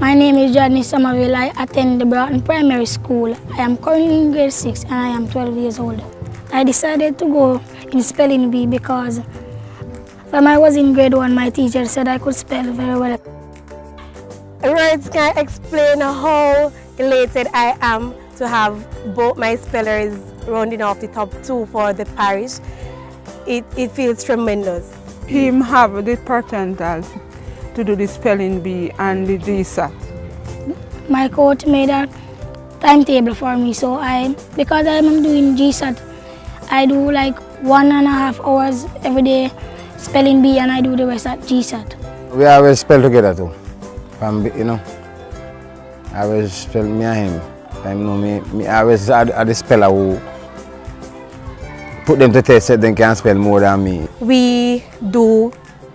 My name is Rodney Sommerville. I attend the Broughton Primary School. I am currently in grade 6 and I am 12 years old. I decided to go in spelling bee because when I was in grade 1, my teacher said I could spell very well. Words can explain how elated I am to have both my spellers rounding off the top two for the parish. It, it feels tremendous. Him have the potential to do the spelling bee and the GSAT. My coach made a timetable for me, so I, because I'm doing GSAT, I do like one and a half hours every day spelling bee and I do the rest at GSAT. We always spell together too. From, you know, I always spell me and him. I know me, me always are, are the speller who put them to test so they can spell more than me. We do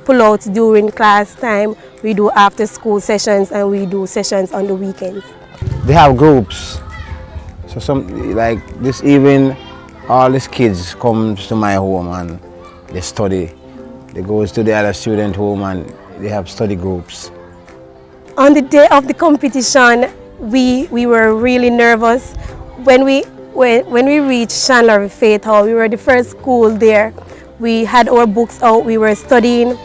pull-outs during class time, we do after-school sessions, and we do sessions on the weekends. They have groups. So some like this evening, all these kids come to my home and they study. They go to the other student home and they have study groups. On the day of the competition, we, we were really nervous. When we, when, when we reached Chandler Faith Hall, we were the first school there. We had our books out, we were studying.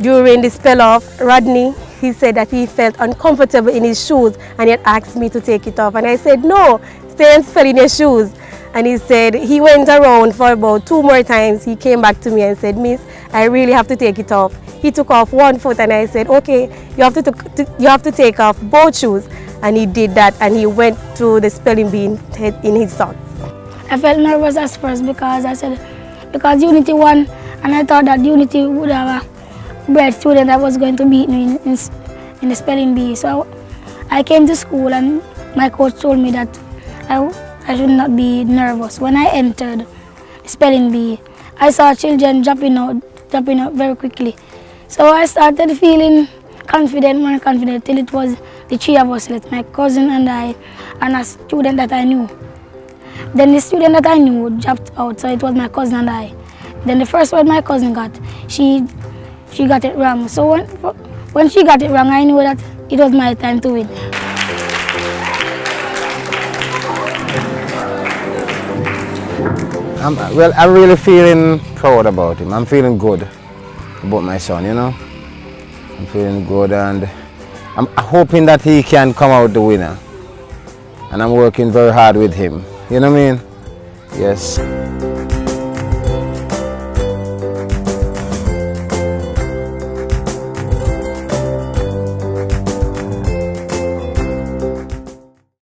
During the spell off, Rodney, he said that he felt uncomfortable in his shoes and he had asked me to take it off. And I said, no, stay and spell in your shoes. And he said, he went around for about two more times. He came back to me and said, Miss, I really have to take it off. He took off one foot and I said, okay, you have to, you have to take off both shoes. And he did that and he went to the spelling bee in his socks. I felt nervous at first because I said, because Unity won and I thought that Unity would have bright student that was going to beat me in, in, in the spelling bee. So I came to school and my coach told me that I, I should not be nervous. When I entered the spelling bee, I saw children jumping out, jumping out very quickly. So I started feeling confident, more confident, till it was the three of us my cousin and I, and a student that I knew. Then the student that I knew dropped out, so it was my cousin and I. Then the first word my cousin got, she she got it wrong. So when, when she got it wrong, I knew that it was my time to win. I'm, well, I'm really feeling proud about him. I'm feeling good about my son, you know. I'm feeling good and I'm hoping that he can come out the winner. And I'm working very hard with him. You know what I mean? Yes.